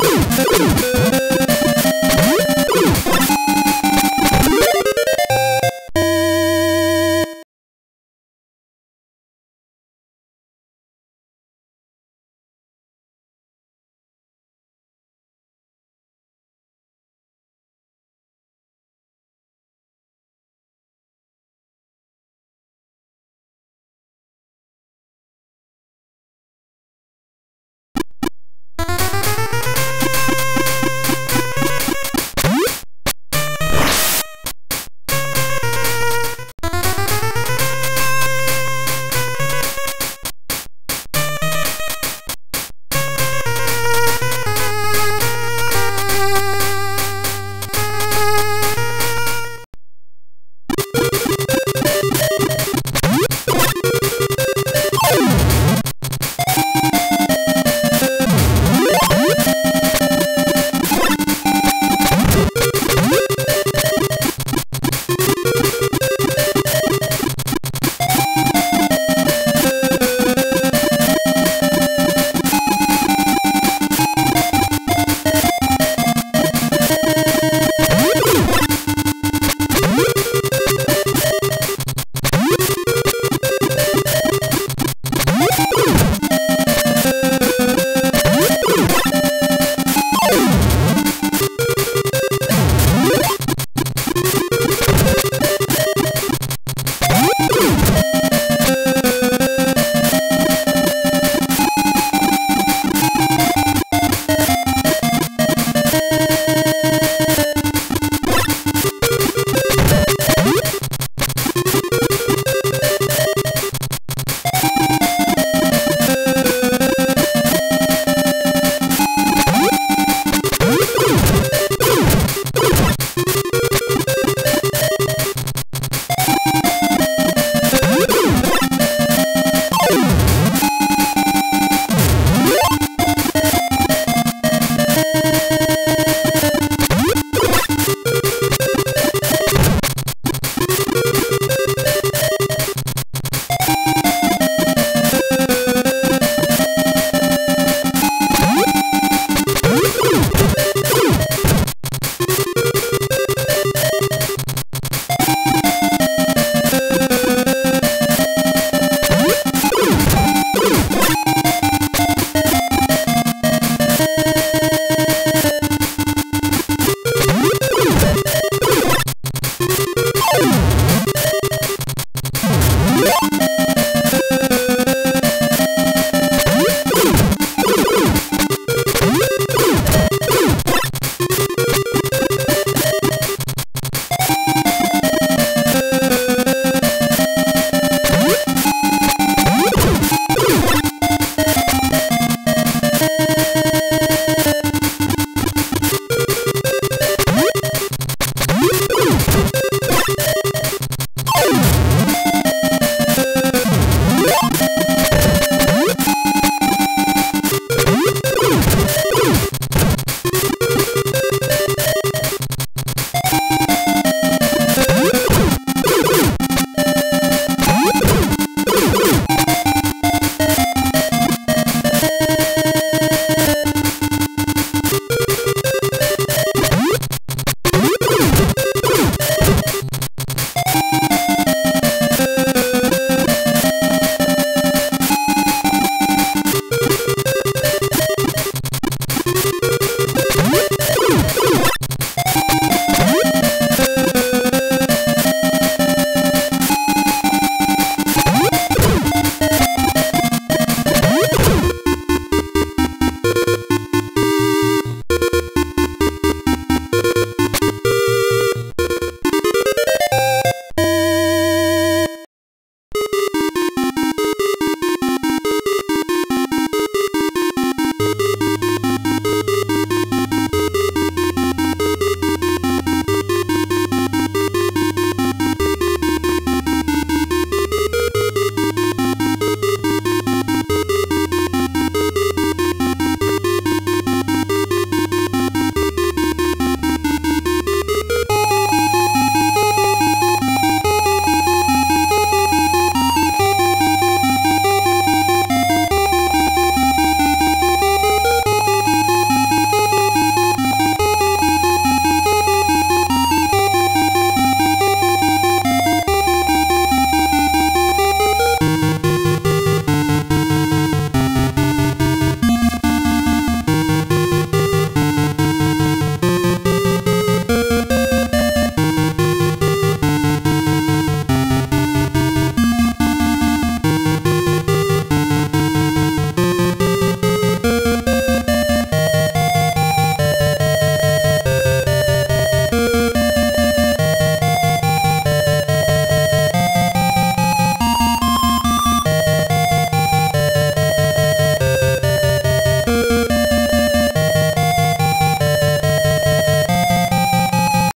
うん。